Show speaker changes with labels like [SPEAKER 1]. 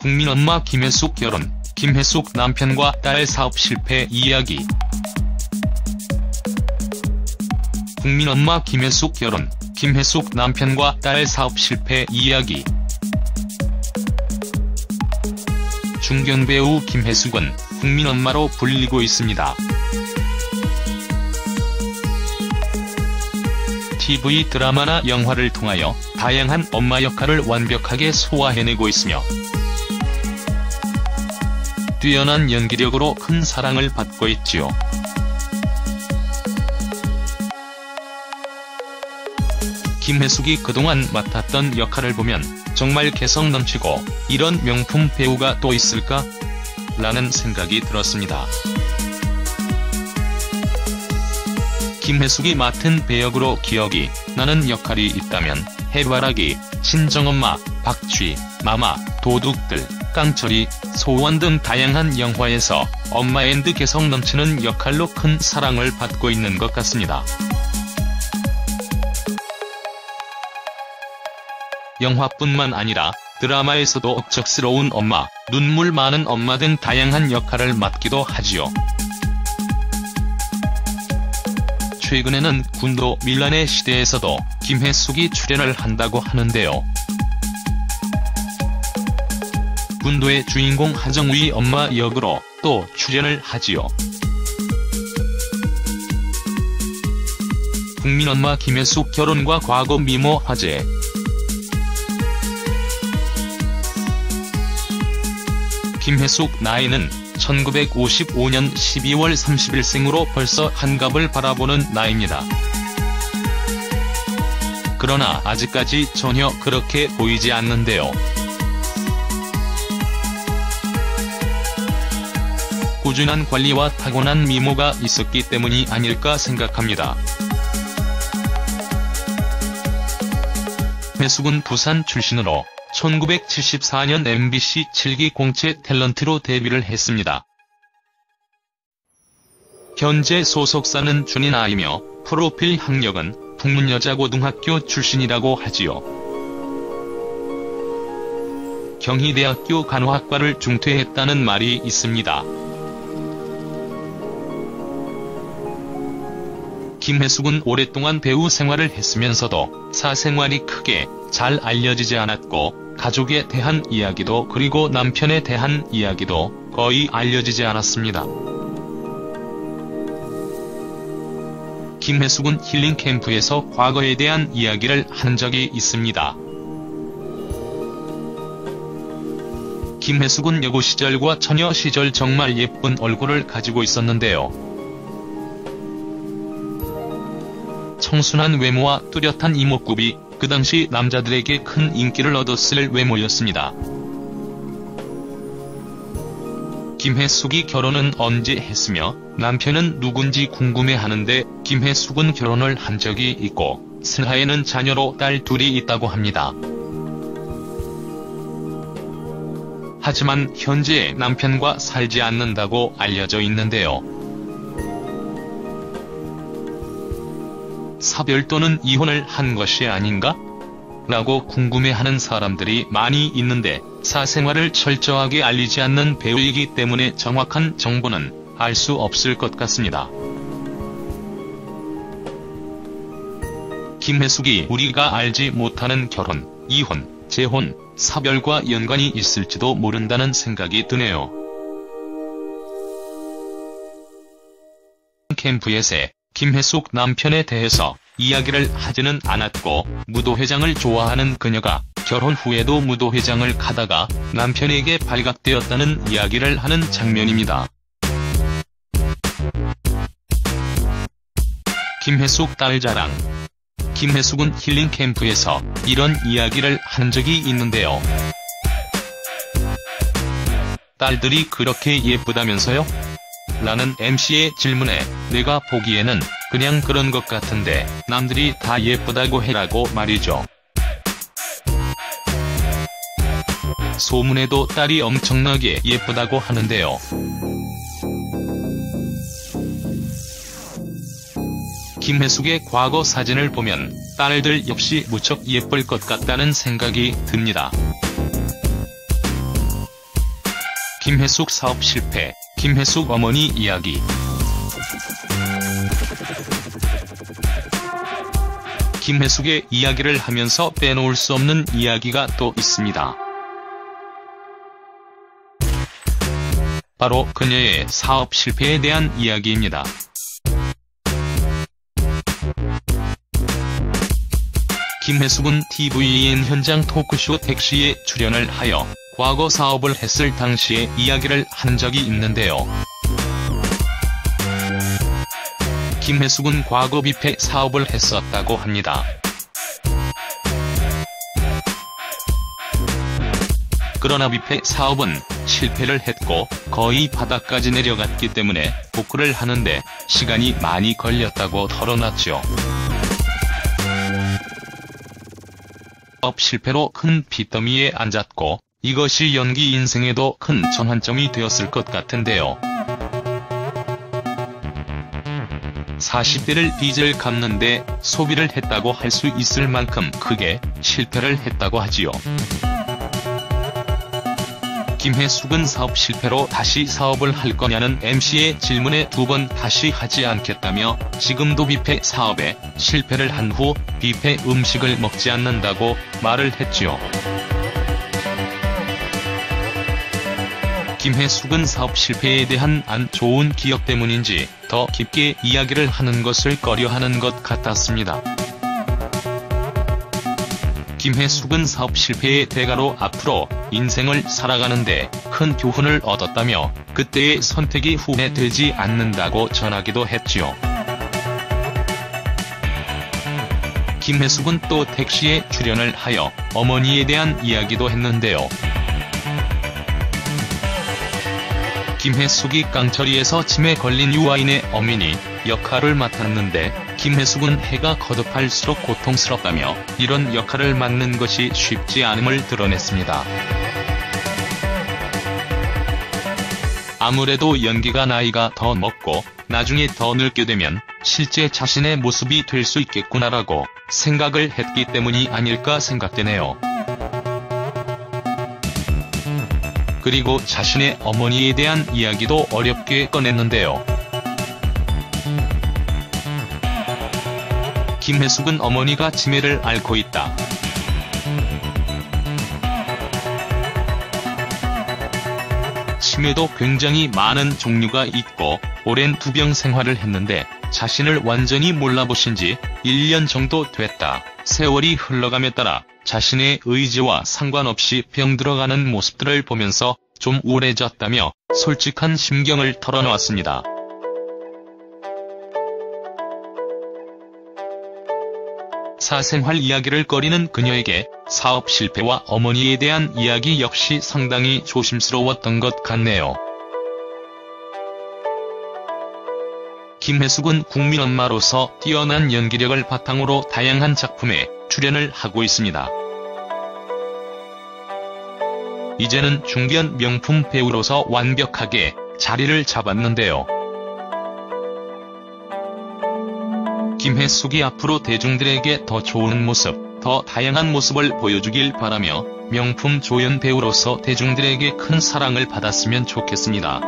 [SPEAKER 1] 국민 엄마 김혜숙 결혼, 김혜숙 남편과 딸 사업 실패 이야기. 국민 엄마 김혜숙 결혼, 김혜숙 남편과 딸 사업 실패 이야기. 중견 배우 김혜숙은 국민 엄마로 불리고 있습니다. TV 드라마나 영화를 통하여 다양한 엄마 역할을 완벽하게 소화해내고 있으며 뛰어난 연기력으로 큰 사랑을 받고 있지요. 김혜숙이 그동안 맡았던 역할을 보면 정말 개성 넘치고 이런 명품 배우가 또 있을까? 라는 생각이 들었습니다. 김혜숙이 맡은 배역으로 기억이 나는 역할이 있다면 해바라기, 친정엄마, 박쥐, 마마, 도둑들, 깡철이, 소원 등 다양한 영화에서 엄마 and 개성 넘치는 역할로 큰 사랑을 받고 있는 것 같습니다. 영화뿐만 아니라 드라마에서도 억척스러운 엄마, 눈물 많은 엄마 등 다양한 역할을 맡기도 하지요. 최근에는 군도 민란의 시대에서도 김혜숙이 출연을 한다고 하는데요. 군도의 주인공 하정우의 엄마 역으로 또 출연을 하지요. 국민엄마 김혜숙 결혼과 과거 미모 화제 김혜숙 나이는 1955년 12월 30일생으로 벌써 한갑을 바라보는 나이입니다. 그러나 아직까지 전혀 그렇게 보이지 않는데요. 꾸준한 관리와 타고난 미모가 있었기 때문이 아닐까 생각합니다. 배숙은 부산 출신으로 1974년 MBC 7기 공채 탤런트로 데뷔를 했습니다. 현재 소속사는 준인아이며 프로필 학력은 북문여자고등학교 출신이라고 하지요. 경희대학교 간호학과를 중퇴했다는 말이 있습니다. 김혜숙은 오랫동안 배우 생활을 했으면서도 사생활이 크게 잘 알려지지 않았고 가족에 대한 이야기도 그리고 남편에 대한 이야기도 거의 알려지지 않았습니다. 김혜숙은 힐링 캠프에서 과거에 대한 이야기를 한 적이 있습니다. 김혜숙은 여고 시절과 처녀 시절 정말 예쁜 얼굴을 가지고 있었는데요. 청순한 외모와 뚜렷한 이목구비, 그 당시 남자들에게 큰 인기를 얻었을 외모였습니다. 김혜숙이 결혼은 언제 했으며 남편은 누군지 궁금해하는데 김혜숙은 결혼을 한 적이 있고 슬하에는 자녀로 딸 둘이 있다고 합니다. 하지만 현재 남편과 살지 않는다고 알려져 있는데요. 사별 또는 이혼을 한 것이 아닌가? 라고 궁금해하는 사람들이 많이 있는데 사생활을 철저하게 알리지 않는 배우이기 때문에 정확한 정보는 알 수 없을 것 같습니다. 김혜숙이 우리가 알지 못하는 결혼, 이혼, 재혼, 사별과 연관이 있을지도 모른다는 생각이 드네요. 캠프에서 김혜숙 남편에 대해서 이야기를 하지는 않았고 무도회장을 좋아하는 그녀가 결혼 후에도 무도회장을 가다가 남편에게 발각되었다는 이야기를 하는 장면입니다. 김혜숙 딸 자랑 김혜숙은 힐링 캠프에서 이런 이야기를 한 적이 있는데요. 딸들이 그렇게 예쁘다면서요? 라는 MC의 질문에 내가 보기에는 그냥 그런 것 같은데 남들이 다 예쁘다고 해라고 말이죠. 소문에도 딸이 엄청나게 예쁘다고 하는데요. 김혜숙의 과거 사진을 보면 딸들 역시 무척 예쁠 것 같다는 생각이 듭니다. 김혜숙 사업 실패, 김혜숙 어머니 이야기. 김혜숙의 이야기를 하면서 빼놓을 수 없는 이야기가 또 있습니다. 바로 그녀의 사업 실패에 대한 이야기입니다. 김혜숙은 tvN 현장 토크쇼 택시에 출연을 하여 과거 사업을 했을 당시의 이야기를 한 적이 있는데요. 김혜숙은 과거 뷔페 사업을 했었다고 합니다. 그러나 뷔페 사업은 실패를 했고 거의 바닥까지 내려갔기 때문에 복구를 하는데 시간이 많이 걸렸다고 털어놨죠. 업 실패로 큰 빚더미에 앉았고 이것이 연기 인생에도 큰 전환점이 되었을 것 같은데요. 40대를 빚을 갚는데 소비를 했다고 할 수 있을 만큼 크게 실패를 했다고 하지요. 김해숙은 사업 실패로 다시 사업을 할 거냐는 MC의 질문에 두 번 다시 하지 않겠다며 지금도 뷔페 사업에 실패를 한 후 뷔페 음식을 먹지 않는다고 말을 했지요. 김혜숙은 사업 실패에 대한 안 좋은 기억 때문인지 더 깊게 이야기를 하는 것을 꺼려하는 것 같았습니다. 김혜숙은 사업 실패의 대가로 앞으로 인생을 살아가는데 큰 교훈을 얻었다며 그때의 선택이 후회되지 않는다고 전하기도 했지요. 김혜숙은 또 택시에 출연을 하여 어머니에 대한 이야기도 했는데요. 김혜숙이 깡처리에서 침에 걸린 유아인의 어머니 역할을 맡았는데 김혜숙은 해가 거듭할수록 고통스럽다며 이런 역할을 맡는 것이 쉽지 않음을 드러냈습니다. 아무래도 연기가 나이가 더 먹고 나중에 더 늙게 되면 실제 자신의 모습이 될 수 있겠구나라고 생각을 했기 때문이 아닐까 생각되네요. 그리고 자신의 어머니에 대한 이야기도 어렵게 꺼냈는데요. 김혜숙은 어머니가 치매를 앓고 있다. 치매도 굉장히 많은 종류가 있고 오랜 투병 생활을 했는데 자신을 완전히 몰라보신 지 1년 정도 됐다. 세월이 흘러감에 따라 자신의 의지와 상관없이 병들어가는 모습들을 보면서 좀 우울해졌다며 솔직한 심경을 털어놓았습니다. 사생활 이야기를 꺼리는 그녀에게 사업 실패와 어머니에 대한 이야기 역시 상당히 조심스러웠던 것 같네요. 김혜숙은 국민엄마로서 뛰어난 연기력을 바탕으로 다양한 작품에 출연을 하고 있습니다. 이제는 중견 명품 배우로서 완벽하게 자리를 잡았는데요. 김혜숙이 앞으로 대중들에게 더 좋은 모습, 더 다양한 모습을 보여주길 바라며 명품 조연 배우로서 대중들에게 큰 사랑을 받았으면 좋겠습니다.